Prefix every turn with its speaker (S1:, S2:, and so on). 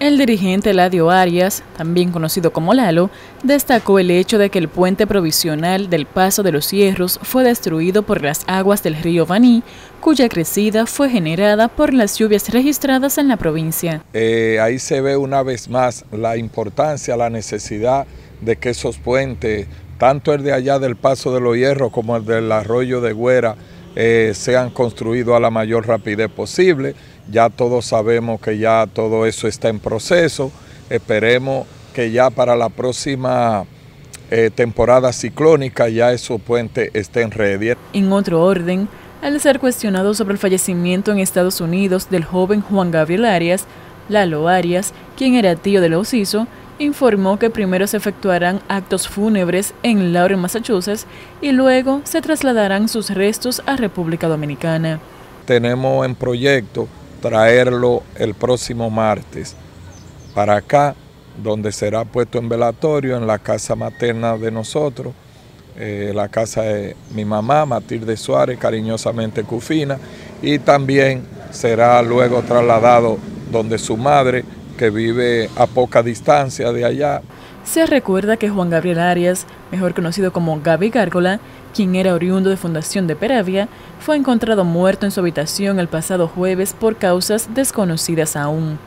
S1: El dirigente Ladio Arias, también conocido como Lalo, destacó el hecho de que el puente provisional del Paso de los Hierros fue destruido por las aguas del río Baní, cuya crecida fue generada por las lluvias registradas en la provincia.
S2: Eh, ahí se ve una vez más la importancia, la necesidad de que esos puentes, tanto el de allá del Paso de los Hierros como el del arroyo de Güera, eh, sean construidos a la mayor rapidez posible. Ya todos sabemos que ya todo eso está en proceso. Esperemos que ya para la próxima eh, temporada ciclónica ya esos puentes estén ready.
S1: En otro orden, al ser cuestionado sobre el fallecimiento en Estados Unidos del joven Juan Gabriel Arias, Lalo Arias, quien era tío de hizo, informó que primero se efectuarán actos fúnebres en Lauren, Massachusetts, y luego se trasladarán sus restos a República Dominicana.
S2: Tenemos en proyecto traerlo el próximo martes para acá, donde será puesto en velatorio en la casa materna de nosotros, eh, la casa de mi mamá, Matilde Suárez, cariñosamente Cufina, y también será luego trasladado donde su madre, que vive a poca distancia de allá.
S1: Se recuerda que Juan Gabriel Arias, mejor conocido como Gaby Gárgola, quien era oriundo de Fundación de Peravia, fue encontrado muerto en su habitación el pasado jueves por causas desconocidas aún.